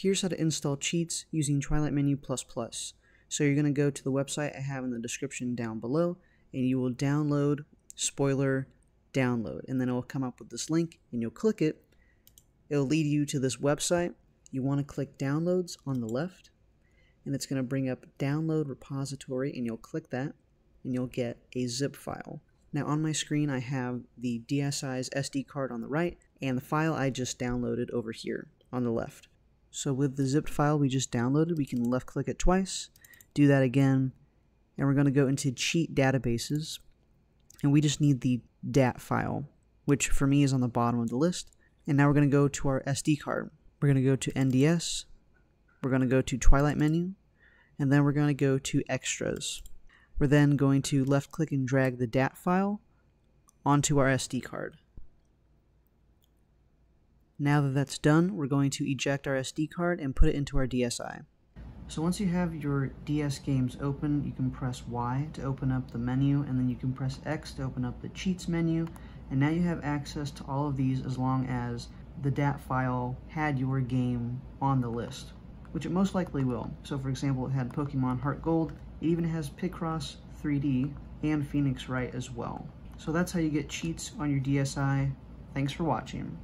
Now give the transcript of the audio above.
Here's how to install cheats using Twilight Menu++. So you're going to go to the website I have in the description down below, and you will download spoiler download, and then it will come up with this link, and you'll click it. It'll lead you to this website. You want to click downloads on the left, and it's going to bring up download repository, and you'll click that, and you'll get a zip file. Now on my screen I have the DSI's SD card on the right and the file I just downloaded over here on the left. So with the zipped file we just downloaded, we can left click it twice, do that again, and we're going to go into cheat databases, and we just need the DAT file, which for me is on the bottom of the list. And now we're going to go to our SD card. We're going to go to NDS, we're going to go to Twilight menu, and then we're going to go to Extras. We're then going to left click and drag the DAT file onto our SD card. Now that that's done, we're going to eject our SD card and put it into our DSI. So once you have your DS games open, you can press Y to open up the menu, and then you can press X to open up the cheats menu, and now you have access to all of these as long as the DAT file had your game on the list, which it most likely will. So for example, it had Pokemon Heart Gold, it even has Picross 3D and Phoenix Wright as well. So that's how you get cheats on your DSI. Thanks for watching.